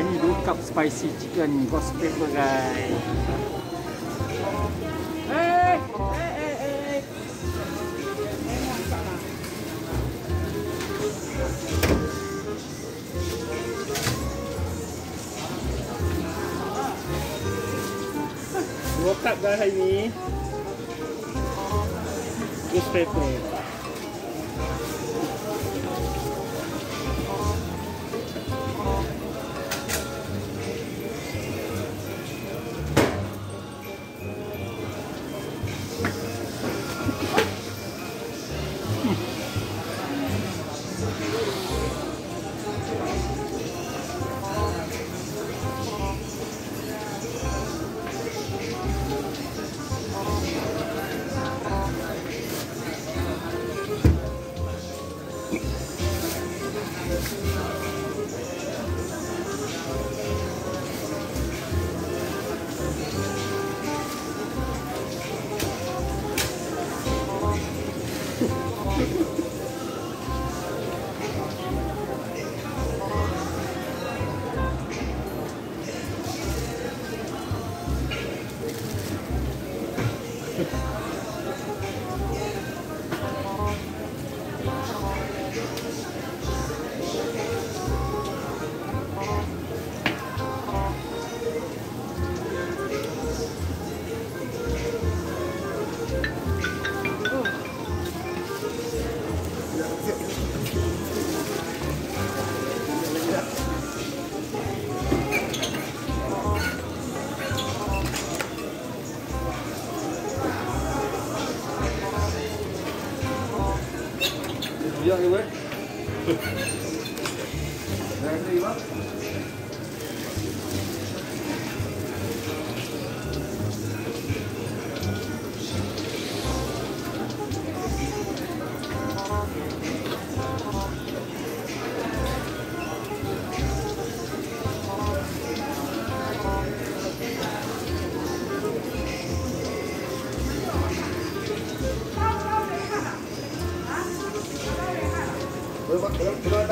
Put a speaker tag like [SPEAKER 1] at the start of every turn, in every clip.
[SPEAKER 1] 2 cup spicy chicken ghost pepper guys. Hey, hey, hey, hey. Dua cup guys hari ni. Ghost pepper.
[SPEAKER 2] 上げ上。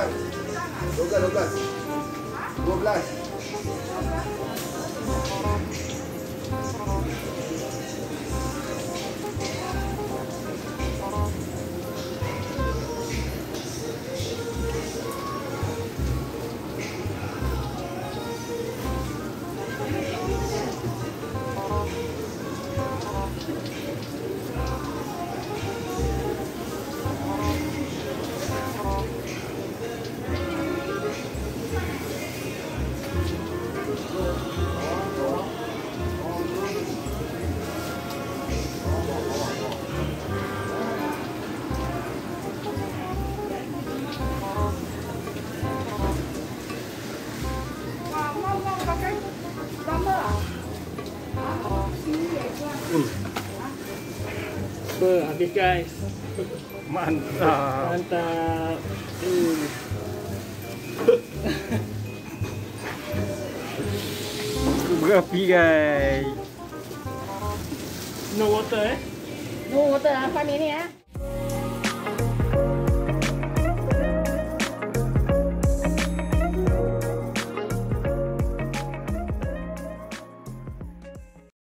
[SPEAKER 2] belakang 12 look at, 12.
[SPEAKER 1] Ber, habis guys.
[SPEAKER 2] Mantap.
[SPEAKER 1] Mantap. Uh. Berapi guys. No water eh?
[SPEAKER 3] No water ah, 5 minit ah.